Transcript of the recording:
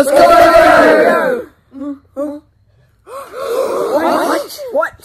Let's go! What? What?